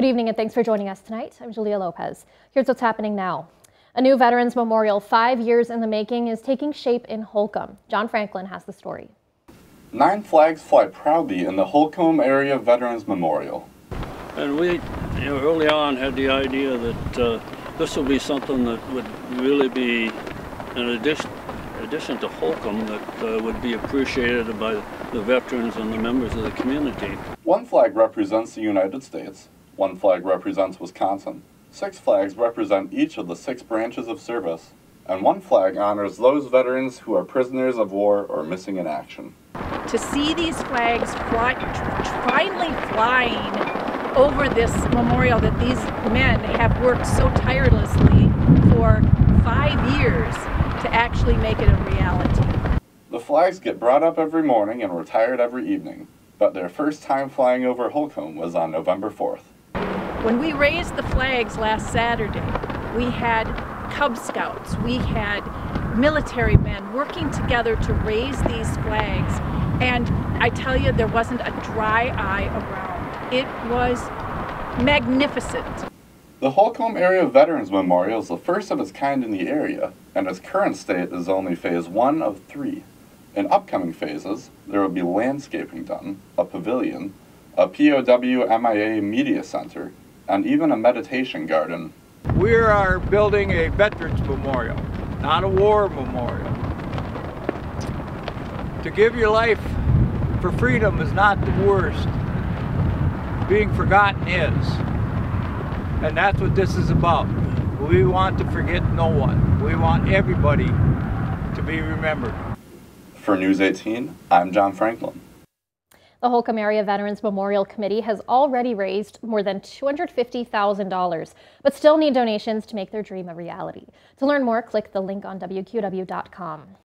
Good evening and thanks for joining us tonight. I'm Julia Lopez. Here's what's happening now. A new Veterans Memorial five years in the making is taking shape in Holcombe. John Franklin has the story. Nine flags fly proudly in the Holcombe Area Veterans Memorial. And we, you know, early on had the idea that uh, this would be something that would really be an addition, addition to Holcombe that uh, would be appreciated by the veterans and the members of the community. One flag represents the United States, one flag represents Wisconsin, six flags represent each of the six branches of service, and one flag honors those veterans who are prisoners of war or missing in action. To see these flags fly, finally flying over this memorial that these men have worked so tirelessly for five years to actually make it a reality. The flags get brought up every morning and retired every evening, but their first time flying over Holcombe was on November 4th. When we raised the flags last Saturday, we had Cub Scouts, we had military men working together to raise these flags. And I tell you, there wasn't a dry eye around. It was magnificent. The Holcombe Area Veterans Memorial is the first of its kind in the area, and its current state is only phase one of three. In upcoming phases, there will be landscaping done, a pavilion, a POW MIA media center, and even a meditation garden. We are building a Veterans Memorial, not a war memorial. To give your life for freedom is not the worst. Being forgotten is. And that's what this is about. We want to forget no one. We want everybody to be remembered. For News 18, I'm John Franklin. The Holcombe Area Veterans Memorial Committee has already raised more than $250,000, but still need donations to make their dream a reality. To learn more, click the link on WQOW.com.